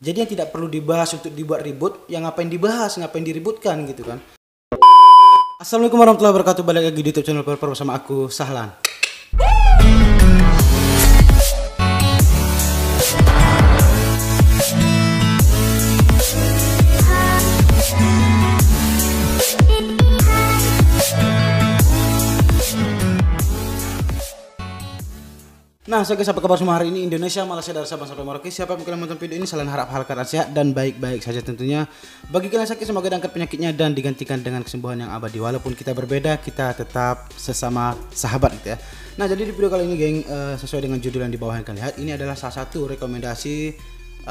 Jadi yang tidak perlu dibahas untuk dibuat ribut, yang ngapain dibahas, ngapain diributkan gitu kan. Assalamualaikum warahmatullahi wabarakatuh. Balik lagi di YouTube channel Perper bersama aku Sahlan. Nah, saya apa kabar semua hari ini Indonesia, Malaysia dari Sabang sampai Merauke. Siapa yang mungkin menonton video ini selain harap hal keadaan sehat dan baik-baik saja tentunya. Bagi kalian sakit semoga diangkat penyakitnya dan digantikan dengan kesembuhan yang abadi. Walaupun kita berbeda, kita tetap sesama sahabat gitu ya. Nah, jadi di video kali ini geng uh, sesuai dengan judul yang di bawah yang kalian lihat, ini adalah salah satu rekomendasi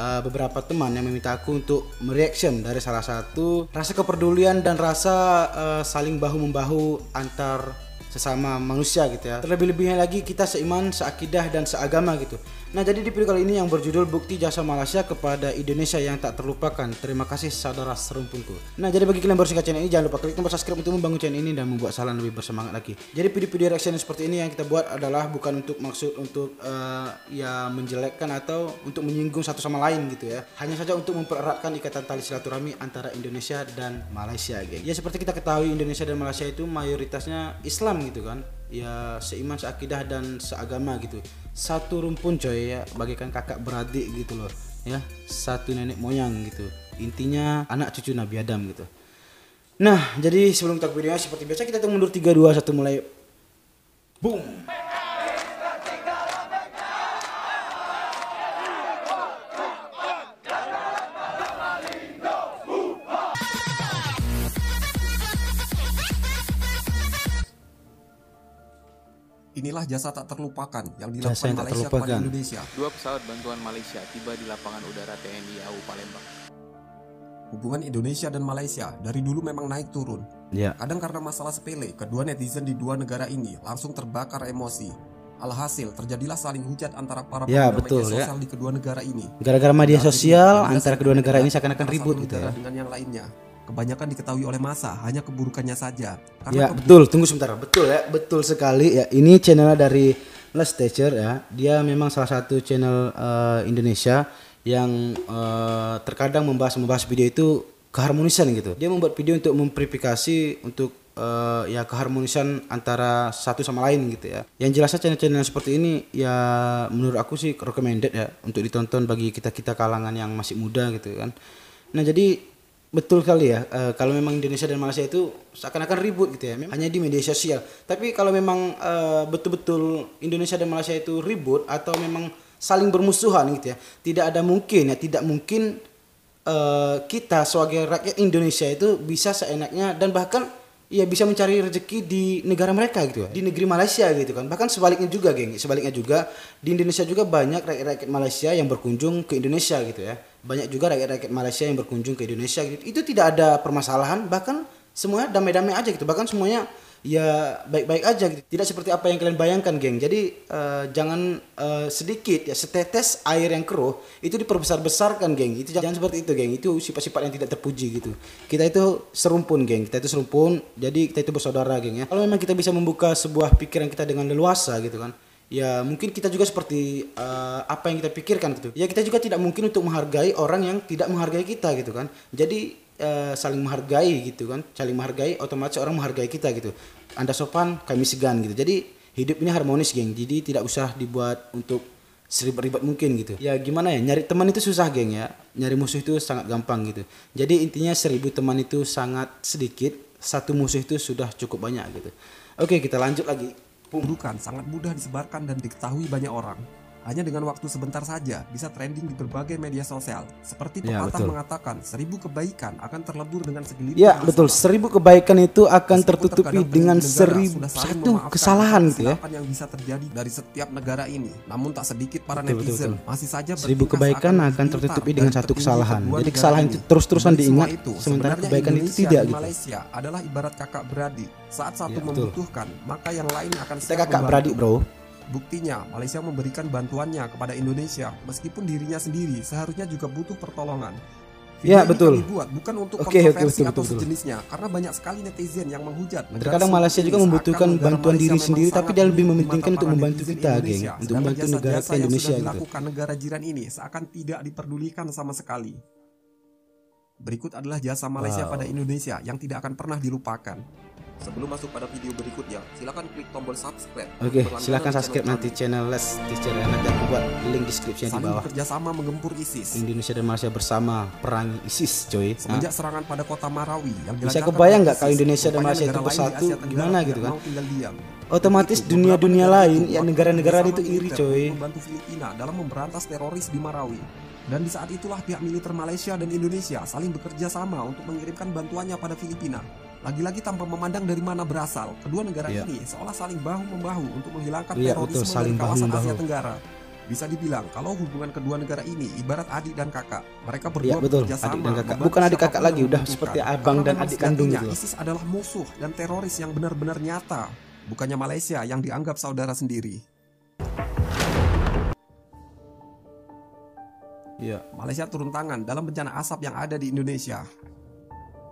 uh, beberapa teman yang meminta aku untuk mereaction dari salah satu rasa kepedulian dan rasa uh, saling bahu membahu antar sesama manusia gitu ya. Terlebih-lebihnya lagi kita seiman, seakidah dan seagama gitu. Nah, jadi di video kali ini yang berjudul Bukti Jasa Malaysia kepada Indonesia yang tak terlupakan. Terima kasih saudara serumpunku. Nah, jadi bagi kalian baru suka channel ini jangan lupa klik tombol subscribe untuk membangun channel ini dan membuat salam lebih bersemangat lagi. Jadi video-video reaction seperti ini yang kita buat adalah bukan untuk maksud untuk uh, ya menjelekkan atau untuk menyinggung satu sama lain gitu ya. Hanya saja untuk mempereratkan ikatan tali silaturahmi antara Indonesia dan Malaysia, geng. Ya seperti kita ketahui Indonesia dan Malaysia itu mayoritasnya Islam gitu kan ya seiman seakidah dan seagama gitu. Satu rumpun coy ya bagikan kakak beradik gitu loh ya. Satu nenek moyang gitu. Intinya anak cucu Nabi Adam gitu. Nah jadi sebelum videonya seperti biasa kita tunggu mundur 3 2 1 mulai. Boom Inilah jasa tak terlupakan yang dilakukan Malaysia kepada Indonesia. Dua pesawat bantuan Malaysia tiba di lapangan udara TNI AU Palembang. Hubungan Indonesia dan Malaysia dari dulu memang naik turun. Ya. Kadang karena masalah sepele, kedua netizen di dua negara ini langsung terbakar emosi. Alhasil terjadilah saling hujat antara para ya, betul, media ya. sosial ya. di kedua negara ini. Gara-gara media sosial antara kedua negara ini seakan-akan ribut gitu ya. Dengan yang lainnya kebanyakan diketahui oleh masa hanya keburukannya saja. Karena ya betul, tunggu sebentar, betul ya, betul sekali ya. Ini channel dari Les Teacher ya, dia memang salah satu channel uh, Indonesia yang uh, terkadang membahas membahas video itu keharmonisan gitu. Dia membuat video untuk memverifikasi untuk uh, ya keharmonisan antara satu sama lain gitu ya. Yang jelasnya channel-channel seperti ini ya menurut aku sih recommended ya untuk ditonton bagi kita-kita kalangan yang masih muda gitu kan. Nah, jadi Betul kali ya. Uh, kalau memang Indonesia dan Malaysia itu seakan-akan ribut gitu ya. Hanya di media sosial. Tapi kalau memang uh, betul-betul Indonesia dan Malaysia itu ribut atau memang saling bermusuhan gitu ya. Tidak ada mungkin ya, tidak mungkin uh, kita sebagai rakyat Indonesia itu bisa seenaknya dan bahkan ya bisa mencari rezeki di negara mereka gitu ya. Di negeri Malaysia gitu kan. Bahkan sebaliknya juga, geng. Sebaliknya juga di Indonesia juga banyak rakyat-rakyat Malaysia yang berkunjung ke Indonesia gitu ya banyak juga rakyat-rakyat Malaysia yang berkunjung ke Indonesia gitu. Itu tidak ada permasalahan, bahkan semuanya damai-damai aja gitu. Bahkan semuanya ya baik-baik aja gitu. Tidak seperti apa yang kalian bayangkan, geng. Jadi uh, jangan uh, sedikit ya setetes air yang keruh itu diperbesar-besarkan, geng. Itu jangan seperti itu, geng. Itu sifat-sifat yang tidak terpuji gitu. Kita itu serumpun, geng. Kita itu serumpun, jadi kita itu bersaudara, geng ya. Kalau memang kita bisa membuka sebuah pikiran kita dengan leluasa gitu kan ya mungkin kita juga seperti uh, apa yang kita pikirkan gitu ya kita juga tidak mungkin untuk menghargai orang yang tidak menghargai kita gitu kan jadi uh, saling menghargai gitu kan. Saling menghargai otomatis orang menghargai kita gitu. Anda sopan kami segan gitu. Jadi hidup ini harmonis geng. Jadi tidak usah dibuat untuk seribet-ribet mungkin gitu. Ya gimana ya? Nyari teman itu susah geng ya. Nyari musuh itu sangat gampang gitu. Jadi intinya seribu teman itu sangat sedikit satu musuh itu sudah cukup banyak gitu. Oke kita lanjut lagi. Pemburukan sangat mudah disebarkan dan diketahui banyak orang. Hanya dengan waktu sebentar saja bisa trending di berbagai media sosial. Seperti ya, pepatah ya, mengatakan, seribu kebaikan akan terlebur dengan segelintir Ya betul, seribu kebaikan itu akan Meskipun tertutupi dengan seribu satu kesalahan gitu ya. yang bisa terjadi dari setiap negara ini. Namun tak sedikit para betul, netizen betul, betul. masih saja seribu kebaikan akan, akan tertutupi dengan satu kesalahan. Jadi kesalahan itu terus-terusan diingat, itu, sementara kebaikan itu tidak gitu. Malaysia adalah ibarat kakak beradik. Saat satu ya, membutuhkan, maka yang lain akan Kita kakak beradik bro. Buktinya, Malaysia memberikan bantuannya kepada Indonesia meskipun dirinya sendiri seharusnya juga butuh pertolongan. Video Ya, ini betul. kami buat bukan untuk oke, kontroversi betul, atau betul, betul. sejenisnya karena banyak sekali netizen yang menghujat. Terkadang Malaysia juga membutuhkan bantuan Malaysia diri sendiri, tapi dia lebih mementingkan untuk membantu kita, geng. Untuk membantu negara kita yang Indonesia sudah gitu. dilakukan negara jiran ini seakan tidak diperdulikan sama sekali. Berikut adalah jasa Malaysia Wow. pada Indonesia yang tidak akan pernah dilupakan. Sebelum masuk pada video berikutnya, silakan klik tombol subscribe. Oke, berlangganan silakan di subscribe channel nanti channel Les Teacher ya. Nanti aku buat link deskripsinya di bawah. bekerja sama menggempur ISIS. Indonesia dan Malaysia bersama perangi ISIS, coy. Nah, Semenjak serangan pada kota Marawi yang Bisa kebayang nggak kalau Indonesia dan Malaysia itu di bersatu, gimana gitu kan? otomatis dunia-dunia lain, ya negara-negara itu iri, coy. Membantu Filipina dalam memberantas teroris di Marawi. Dan di saat itulah pihak militer Malaysia dan Indonesia saling bekerja sama untuk mengirimkan bantuannya pada Filipina. Lagi-lagi tanpa memandang dari mana berasal, kedua negara Iya. ini seolah saling bahu-membahu untuk menghilangkan Iya, terorisme betul, saling dari kawasan bahu-membahu. Asia Tenggara. Bisa dibilang kalau hubungan kedua negara ini ibarat adik dan kakak. Mereka berdua Iya, betul, bekerja sama. adik dan kakak. Bukan adik kakak lagi, udah seperti abang dan adik kandung sejatinya gitu. ISIS adalah musuh dan teroris yang benar-benar nyata, bukannya Malaysia yang dianggap saudara sendiri. Iya, Malaysia turun tangan dalam bencana asap yang ada di Indonesia.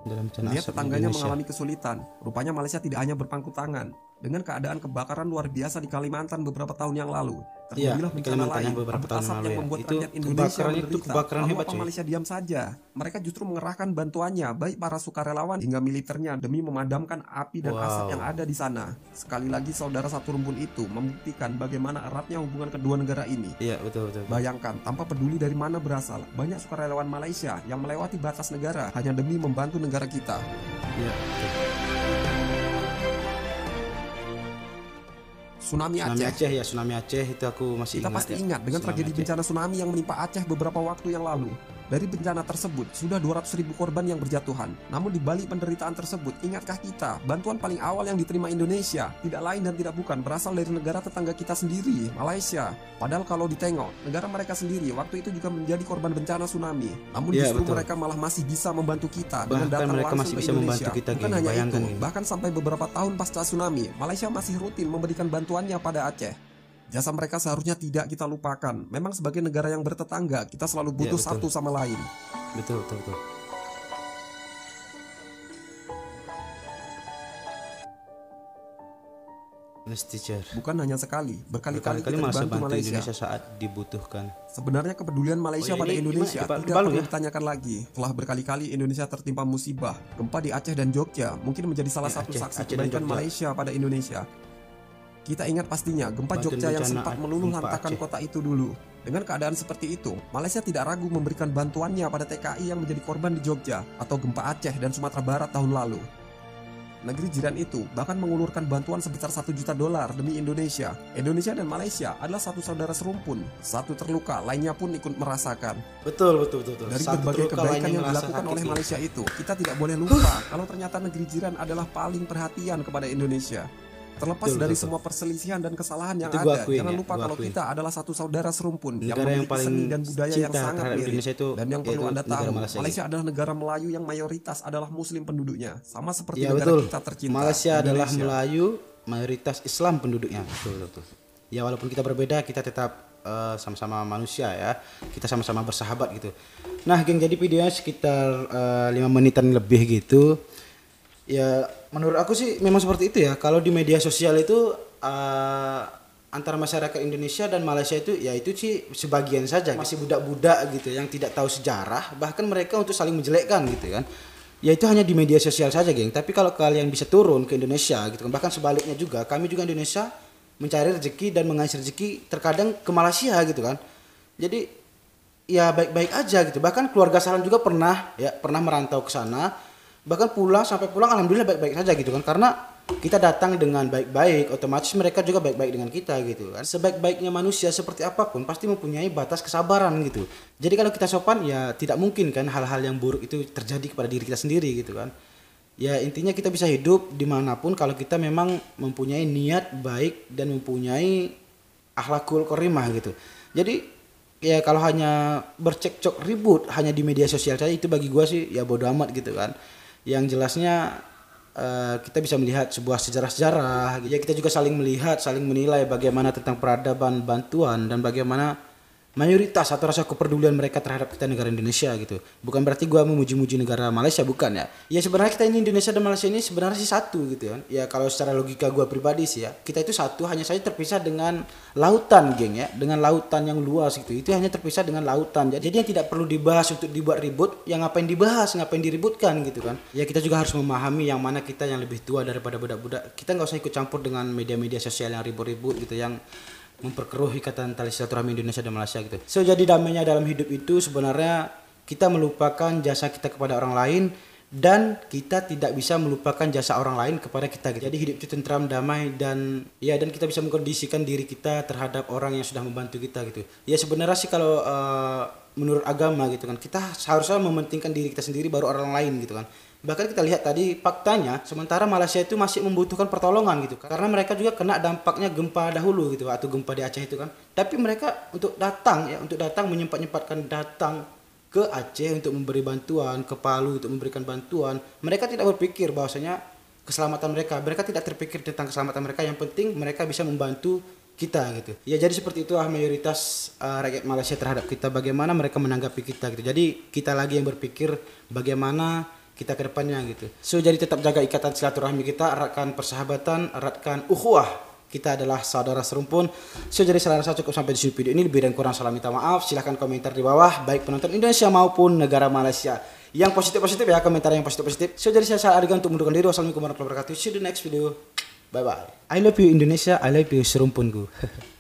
Dalam bencana Lihat tetangganya Indonesia. mengalami kesulitan. Rupanya Malaysia tidak hanya berpangku tangan. Dengan keadaan kebakaran luar biasa di Kalimantan beberapa tahun yang lalu, terjadilah di bencana lain. beberapa tahun asap yang ya. membuat Itu rakyat Indonesia kebakaran itu menderita. kebakaran Lalu hebat, apa. Malaysia diam saja? Mereka justru mengerahkan bantuannya, baik para sukarelawan hingga militernya demi memadamkan api dan asap Wow. yang ada di sana. Sekali lagi saudara satu rumpun itu membuktikan bagaimana eratnya hubungan kedua negara ini. Iya, betul betul. Bayangkan, tanpa peduli dari mana berasal, banyak sukarelawan Malaysia yang melewati batas negara hanya demi membantu negara kita. Iya, betul. Tsunami, Tsunami Aceh. Aceh ya, tsunami Aceh itu aku masih Kita ingat pasti ya. ingat dengan Tsunami tragedi Aceh. bencana tsunami yang menimpa Aceh beberapa waktu yang lalu. Dari bencana tersebut, sudah 200 ribu korban yang berjatuhan. Namun di balik penderitaan tersebut, ingatkah kita, bantuan paling awal yang diterima Indonesia, tidak lain dan tidak bukan berasal dari negara tetangga kita sendiri, Malaysia. Padahal kalau ditengok, negara mereka sendiri waktu itu juga menjadi korban bencana tsunami. Namun Iya, justru betul. mereka malah masih bisa membantu kita dengan Bahkan datang mereka langsung masih ke bisa Indonesia. membantu kita, Bukan hanya itu, bahkan sampai beberapa tahun pasca tsunami, Malaysia masih rutin memberikan bantuannya pada Aceh. Jasa mereka seharusnya tidak kita lupakan. Memang sebagai negara yang bertetangga, kita selalu butuh Iya, betul. satu sama lain. Betul, betul, betul. Teacher. Bukan hanya sekali, berkali-kali Kali-kali kita malah dibantu bantu Malaysia. Indonesia saat dibutuhkan. Sebenarnya kepedulian Malaysia Oh, iya, pada ini Indonesia gimana? Tidak Palu perlu ya? ditanyakan lagi. Telah berkali-kali Indonesia tertimpa musibah. Gempa di Aceh dan Jogja mungkin menjadi salah Ya, satu Aceh- saksi Aceh kebaikan. Malaysia pada Indonesia. Kita ingat pastinya gempa Jogja yang sempat Ac- meluluh lantakan Aceh. kota itu dulu. Dengan keadaan seperti itu, Malaysia tidak ragu memberikan bantuannya pada TKI yang menjadi korban di Jogja atau gempa Aceh dan Sumatera Barat tahun lalu. Negeri jiran itu bahkan mengulurkan bantuan sebesar 1 juta dolar demi Indonesia. Indonesia dan Malaysia adalah satu saudara serumpun. Satu terluka, lainnya pun ikut merasakan. Betul, betul, betul, betul. Dari Satu berbagai kebaikan yang dilakukan oleh. Malaysia itu, kita tidak boleh lupa kalau ternyata negeri jiran adalah paling perhatian kepada Indonesia. Terlepas Betul, dari betul, semua perselisihan dan kesalahan yang Itu ada, akuin jangan ya, lupa gua kalau akuin. kita adalah satu saudara serumpun yang Negara yang memiliki paling seni dan budaya yang sangat mirip. Itu dan yang perlu Anda tahu, Malaysia, Malaysia, adalah negara Melayu yang mayoritas adalah muslim penduduknya, sama seperti Ya negara betul. kita tercinta. Malaysia adalah Indonesia. Melayu, mayoritas Islam penduduknya. Betul, betul. Ya walaupun kita berbeda, kita tetap eh, sama-sama manusia ya. Kita sama-sama bersahabat gitu. Nah, geng jadi videonya sekitar eh, lima menitan lebih gitu. Ya menurut aku sih memang seperti itu ya. Kalau di media sosial itu eh, antara masyarakat Indonesia dan Malaysia itu ya itu sih sebagian saja masih budak-budak gitu yang tidak tahu sejarah. Bahkan mereka untuk saling menjelekkan gitu kan. Ya itu hanya di media sosial saja geng. Tapi kalau kalian bisa turun ke Indonesia gitu kan bahkan sebaliknya juga kami juga Indonesia mencari rezeki dan mengais rezeki terkadang ke Malaysia gitu kan. Jadi ya baik-baik aja gitu. Bahkan keluarga Salam juga pernah ya pernah merantau ke sana bahkan pulang sampai pulang alhamdulillah baik-baik saja gitu kan. Karena kita datang dengan baik-baik otomatis mereka juga baik-baik dengan kita gitu kan. Sebaik-baiknya manusia seperti apa pun pasti mempunyai batas kesabaran gitu. Jadi kalau kita sopan ya tidak mungkin kan hal-hal yang buruk itu terjadi kepada diri kita sendiri gitu kan. Ya intinya kita bisa hidup di mana pun kalau kita memang mempunyai niat baik dan mempunyai akhlakul korimah gitu. Jadi ya kalau hanya bercekcok ribut hanya di media sosial saja itu bagi gua sih ya bodoh amat gitu kan yang jelasnya eh, kita bisa melihat sebuah sejarah-sejarah ya kita juga saling melihat saling menilai bagaimana tentang peradaban bantuan dan bagaimana mayoritas atau rasa kepedulian mereka terhadap kita negara Indonesia gitu. Bukan berarti gua memuji-muji negara Malaysia bukan ya. Ya sebenarnya kita ini Indonesia dan Malaysia ini sebenarnya sih satu gitu kan. Ya kalau secara logika gua pribadi sih ya, kita itu satu hanya saja terpisah dengan lautan, geng ya, dengan lautan yang luas gitu. Itu hanya terpisah dengan lautan. Jadi yang tidak perlu dibahas untuk dibuat ribut, yang ngapain dibahas, ngapain diributkan gitu kan. Ya kita juga harus memahami yang mana kita yang lebih tua daripada budak-budak. Kita nggak usah ikut campur dengan media-media sosial yang ribut-ribut gitu yang memperkeruh ikatan tali silaturahmi Indonesia dan Malaysia gitu. So jadi damainya dalam hidup itu sebenarnya kita melupakan jasa kita kepada orang lain dan kita tidak bisa melupakan jasa orang lain kepada kita gitu. Jadi hidup itu tentram, damai dan ya dan kita bisa mengkondisikan diri kita terhadap orang yang sudah membantu kita gitu. Ya sebenarnya sih kalau uh, menurut agama gitu kan kita seharusnya mementingkan diri kita sendiri baru orang lain gitu kan bahkan kita lihat tadi faktanya sementara Malaysia itu masih membutuhkan pertolongan gitu karena mereka juga kena dampaknya gempa dahulu gitu atau gempa di Aceh itu kan. Tapi mereka untuk datang ya untuk datang menyempat nyempatkan datang ke Aceh untuk memberi bantuan ke Palu untuk memberikan bantuan mereka tidak berpikir bahwasanya keselamatan mereka. Mereka tidak terpikir tentang keselamatan mereka. Yang penting mereka bisa membantu kita gitu. Ya jadi seperti itu mayoritas uh, rakyat Malaysia terhadap kita. Bagaimana mereka menanggapi kita gitu. Jadi kita lagi yang berpikir bagaimana kita ke depannya gitu. So jadi tetap jaga ikatan silaturahmi kita, eratkan persahabatan, eratkan ukhuwah. Kita adalah saudara serumpun. So jadi saya rasa cukup sampai di sini video ini. Lebih dan kurang salah minta maaf. Silahkan komentar di bawah, baik penonton Indonesia maupun negara Malaysia. Yang positif-positif ya, komentar yang positif-positif. So jadi saya salah untuk mundurkan diri. Wassalamualaikum warahmatullahi wabarakatuh. See you the next video. Bye bye. I love you Indonesia, I love you serumpunku.